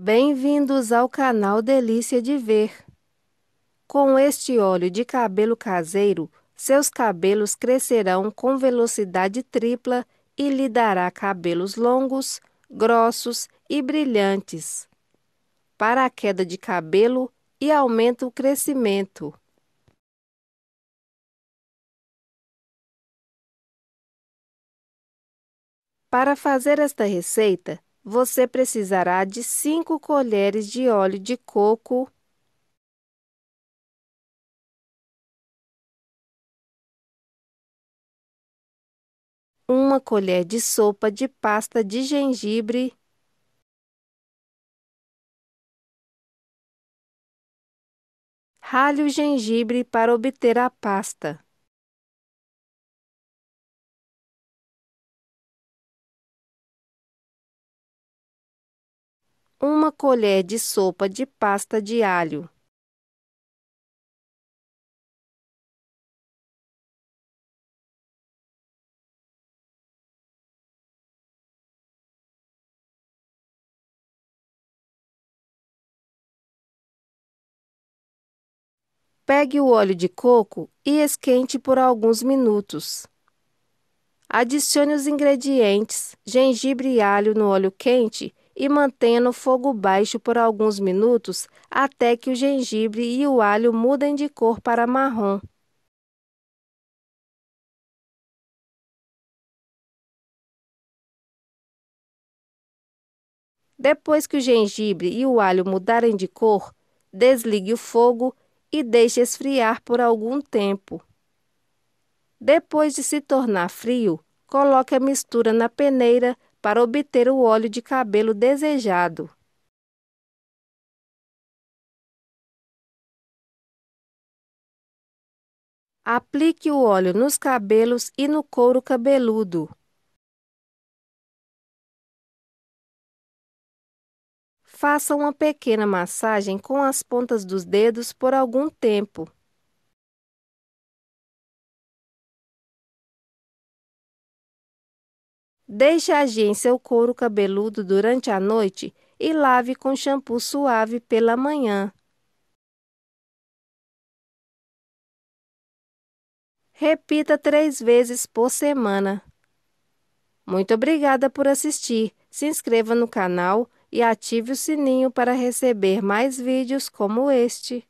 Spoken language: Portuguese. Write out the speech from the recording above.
Bem-vindos ao canal Delícia de Ver. Com este óleo de cabelo caseiro, seus cabelos crescerão com velocidade tripla e lhe dará cabelos longos, grossos e brilhantes. Para a queda de cabelo e aumenta o crescimento. Para fazer esta receita, você precisará de 5 colheres de óleo de coco, uma colher de sopa de pasta de gengibre, rale o gengibre para obter a pasta. Uma colher de sopa de pasta de alho. Pegue o óleo de coco e esquente por alguns minutos. Adicione os ingredientes, gengibre e alho no óleo quente e mantenha no fogo baixo por alguns minutos até que o gengibre e o alho mudem de cor para marrom. Depois que o gengibre e o alho mudarem de cor, desligue o fogo e deixe esfriar por algum tempo. Depois de se tornar frio, coloque a mistura na peneira para obter o óleo de cabelo desejado. Aplique o óleo nos cabelos e no couro cabeludo. Faça uma pequena massagem com as pontas dos dedos por algum tempo. Deixe agir em seu couro cabeludo durante a noite e lave com shampoo suave pela manhã. Repita três vezes por semana. Muito obrigada por assistir. Se inscreva no canal e ative o sininho para receber mais vídeos como este.